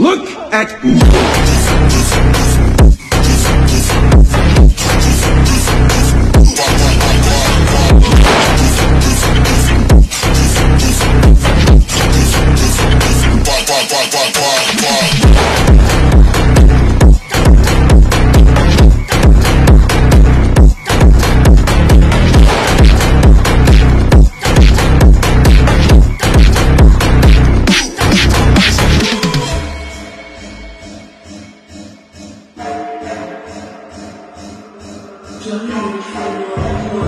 Look at 就你是我